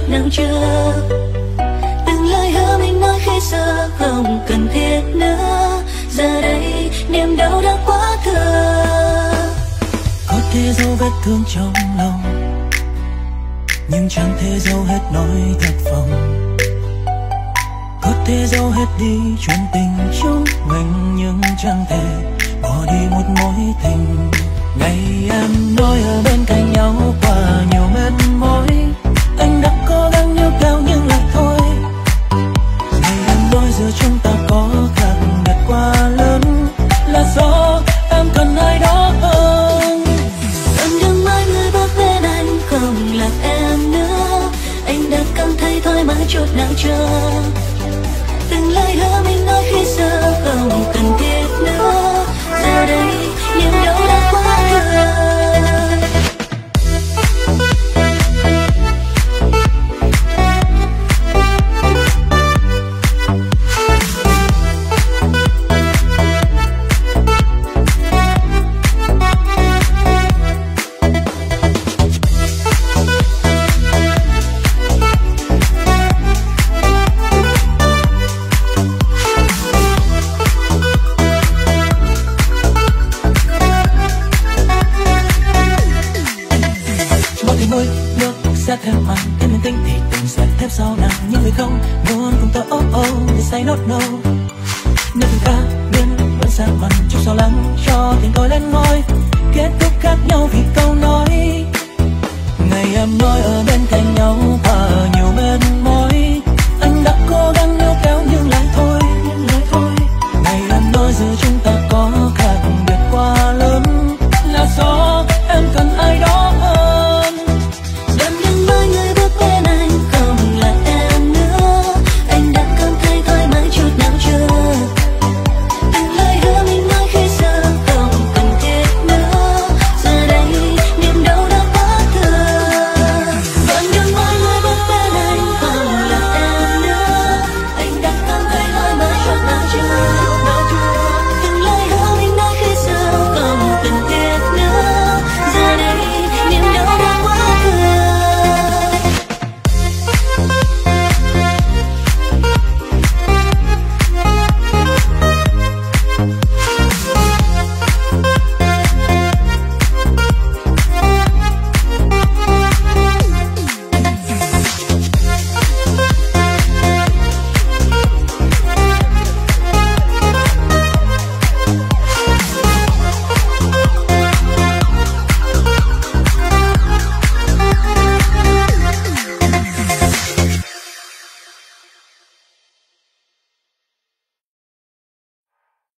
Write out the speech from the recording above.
bước nào chưa từng lời hứa mình nói khi xưa không cần thiết nữa. Giờ đây niềm đau đã quá thừa. Có thể dấu vết thương trong lòng, nhưng chẳng thể dấu hết nỗi thật vọng. Có thể dấu hết đi chuyện tình chúng mình, nhưng chẳng thể bỏ đi một mối tình. Ngày em nói ở bên cạnh nhau qua chút nào chưa theo anh em nên tính thì tình sẽ thép sau nàng nhưng người không muốn cùng tôi oh oh thì say nốt no nên ca biến vẫn xa mặt chút sao lắng, cho tiếng tôi lên ngôi, kết thúc khác nhau vì câu nói. Ngày em nói ở bên cạnh nhau